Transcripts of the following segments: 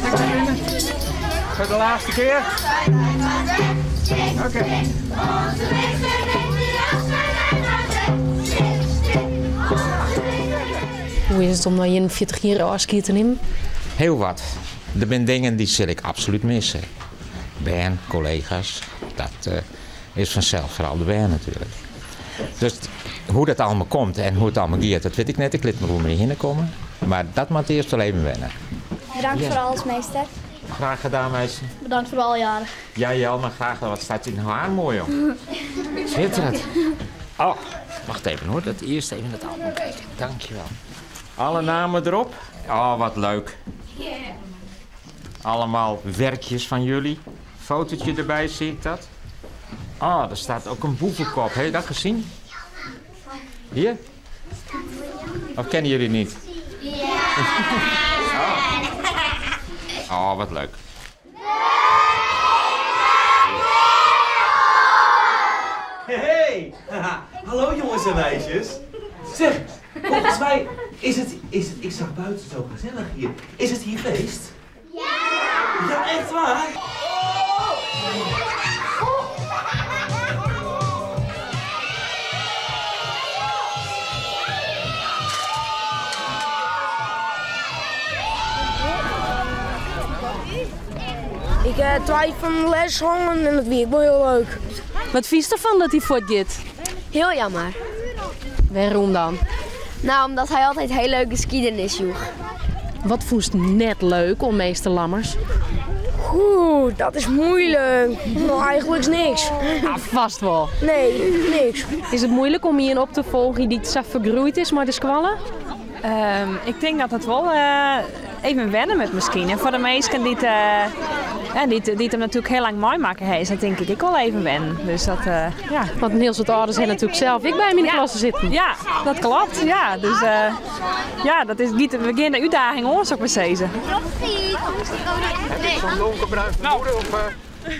mag ik? Voor de laatste keer? Oké. Hoe is het om dan 41 jaar afskiën te nemen? Heel wat. Er zijn dingen die zul ik absoluut missen. Ben, collega's, dat eh, is vanzelf, vooral de ben natuurlijk. Dus hoe dat allemaal komt en hoe het allemaal gaat, dat weet ik net. Ik liet me er heen komen. Maar dat moet eerst wel even wennen. Bedankt voor alles, meester. Graag gedaan, meisje. Bedankt voor al jaren. Ja, Jel, maar graag gedaan. Wat staat in haar mooi, joh. Schitterend. Oh, wacht even hoor. Dat eerst even het album kijken. Dankjewel. Alle namen erop. Oh, wat leuk. Allemaal werkjes van jullie. Fotootje erbij, zie ik dat? Oh, er staat ook een boevenkop. Heb je dat gezien? Hier? Of kennen jullie niet? Ja. Oh. oh, wat leuk. Hey! Hallo jongens en meisjes. Zeg, volgens mij is het, is het, ik zag buiten zo gezellig hier. Is het hier feest? Ja! Ja, echt waar? Ik uh, twijfel van les hangen en dat vind ik wel heel leuk. Wat vies ervan dat hij voortgaat? Heel jammer. Waarom dan? Nou, omdat hij altijd heel leuke geschiedenis joeg. Wat voest net leuk om meester Lammers? Oeh, dat is moeilijk. Nou, eigenlijk niks. Ah, vast wel. Nee, niks. Is het moeilijk om iemand op te volgen die zo vergroeid is maar de squallen? Ehm, ik denk dat het wel eh, even wennen met misschien. En voor de meesten die het, eh, ja, die, het- die het hem natuurlijk heel lang mooi maken, heeft, dan denk ik ik wel even wennen. Dus dat, eh, ja. Want heel soort ouders zijn natuurlijk zelf ik bij hem in de Ja. klasse zitten. Ja, dat klopt. Ja, dus eh, ja, dat is niet de beginnen uitdaging hoor, ik zeggen. Zo'n donkerbruin vermoeden of... eh,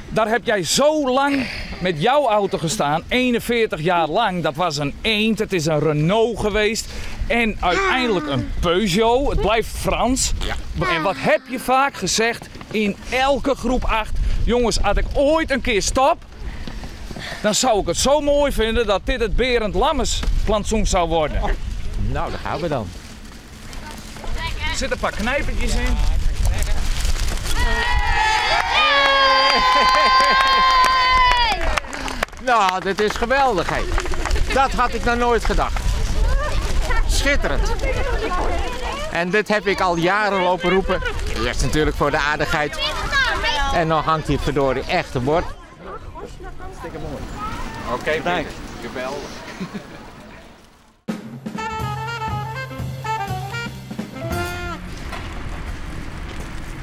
Daar heb jij zo lang met jouw auto gestaan, 41 jaar lang. Dat was een eend, het is een Renault geweest en uiteindelijk een Peugeot. Het blijft Frans. En wat heb je vaak gezegd in elke groep 8? Jongens, als ik ooit een keer stop, dan zou ik het zo mooi vinden dat dit het Berend Lammers plantsoen zou worden. Nou, daar gaan we dan. Er zitten een paar knijpertjes in. Nou, dit is geweldig, hé. Dat had ik nou nooit gedacht. Schitterend. En dit heb ik al jaren lopen roepen. Eerst natuurlijk voor de aardigheid. En dan hangt hier verdorie echt een bord. Oké, bedankt. Geweldig.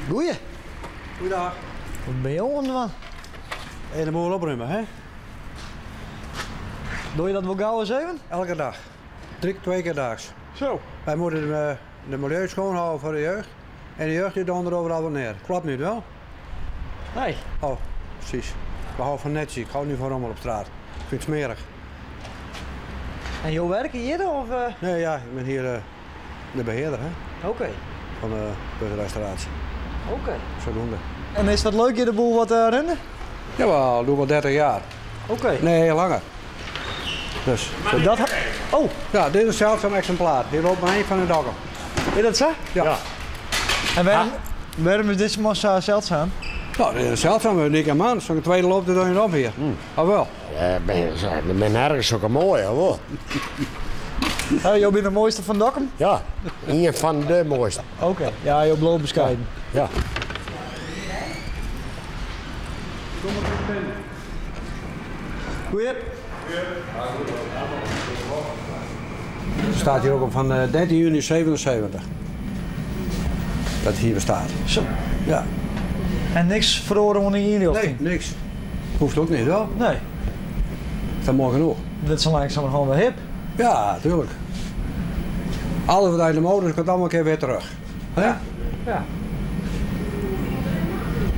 Goeie. Goeiedag. Wat ben je de boel opruimen, hè? Doe je dat wel gauw eens even? Elke dag. Drie, twee keer daags. Zo. Wij moeten de, de milieu schoonhouden voor de jeugd. En de jeugd die donder overal wel neer. Klopt niet wel? Nee. Oh, precies. We houden van netjes. Ik hou niet van rommel op straat. Ik vind het smerig. En jouw werk hier of? eh? Nee, ja, ik ben hier eh, de beheerder hè, Oké. van de burgerrestauratie. Oké. Zodoende. En is dat leuk je de boel wat uh, runnen? Jawel, doe wel 30 jaar. Oké. Nee, langer. Dus, Dat oh, ja, dit is een zeldzaam exemplaar. Hier loopt maar één van de doggen. is dat zo? Ja. En waarom, waarom is dit zo zeldzaam? Nou, dit is zeldzaam. Nick en man. Zo'n tweede loopt er dan op hier. Oh wel. Ja, ben, ben ergens ook een mooie hoor. Uh, jij bent de mooiste van Dokkum? Ja, een van de mooiste. Oké. Ja, jouw bloot bescheiden. Ja. Goeie. Er staat hier ook op van eh, 13 juni 77. Dat hier bestaat. Zo. Ja. En niks verloren onder je Nee, inrichting? niks. Hoeft ook niet, wel. Nee. Dat is mooi genoeg. Dit is langzaam gewoon weer hip. Ja, tuurlijk. Alles wat uit de motor komt allemaal een keer weer terug. Hè? Ja.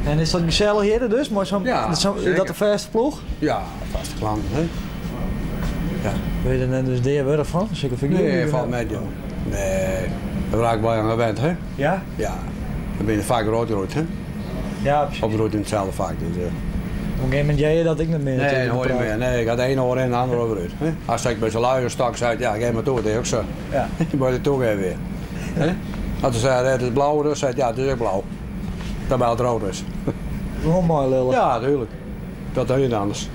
En is dat gezellig hier dus? Maar zo, Ja, dat, zo, dat de verste ploeg? Ja, vaste klanten. Hè? Ja. Weet je er dus de weer van? Zeker jullie? Nee, valt mee, joh. Nee, daar raak ik wel aan gewend, hè? Ja? Ja. Dan ben je vaak rood rood, hè? Ja, precies. Of rood in hetzelfde vak. Dus, eh. Op een gegeven moment jij dat ik niet meer. Nee, hoor je meer. Nee, ik de ene oor in, de andere oor uit. hè. Als ik bij zijn luier stak, zei ja, geef maar toe, dat is ook zo. Ja. Je moet het toegeven weer. Hè? Als ze zei, het is blauw, dan zei ik, ja, het is ook blauw. Terwijl het rood is. Gewoon mooi lullen. Ja, natuurlijk. Dat doe je niet anders.